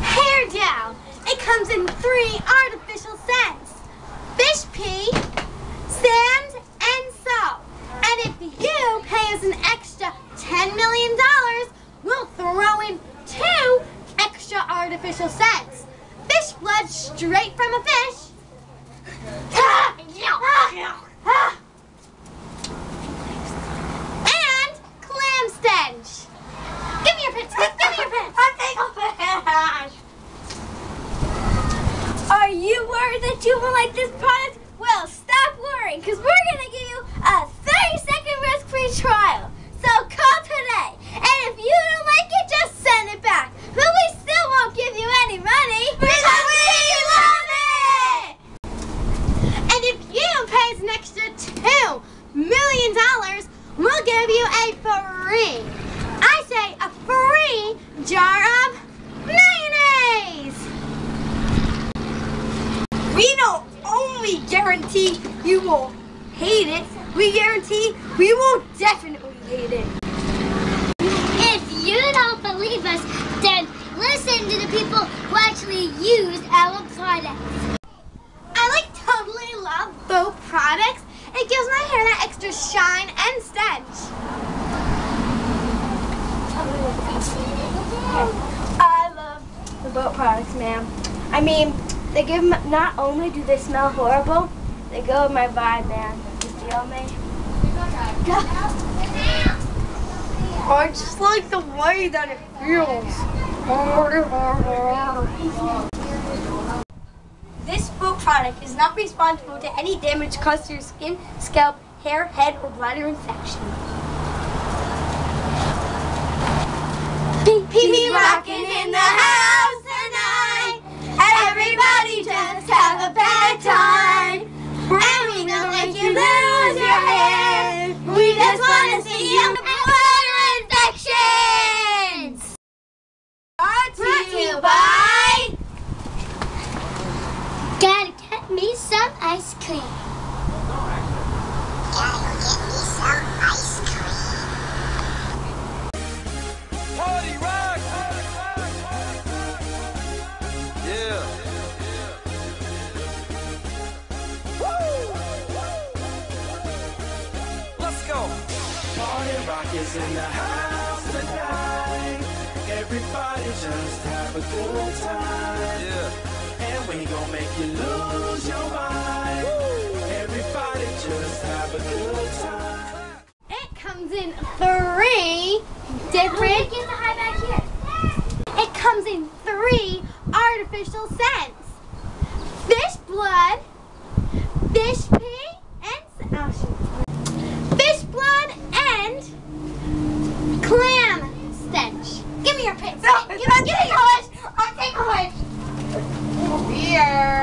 Hair gel. It comes in three artificial scents. Fish pee, sand, and soap. And if you pay us an extra $10 million, we'll throw in two extra artificial scents. Fish blood straight from a fish you won't like this product? Well, stop worrying, because we're going to give you a 30 second risk free trial. So call today. And if you don't like it, just send it back. But we still won't give you any money. Because we love it! And if you pay us an extra $2 million, we'll give you a free, I say a free jar of mayonnaise! We don't only guarantee you won't hate it, we guarantee we won't definitely hate it. If you don't believe us, then listen to the people who actually use our products. I like totally love both products. It gives my hair that extra shine and stench. I love the boat products, ma'am. I mean, they give m- not only do they smell horrible, they go with my vibe, man. You feel me? I just like the way that it feels. This boat product is not responsible to any damage caused to your skin, scalp, hair, head, or bladder infection. Wanna see water infections. Brought to you by Gotta get me some ice cream. Party rock is in the house tonight. Everybody just have a good time. Yeah. And we gon' make you lose your mind. Everybody just have a good time. It comes in three different. Get the high back here. It comes in three artificial scents. hairpins. No, you know, get in your horse. I'll take a horse. Beer.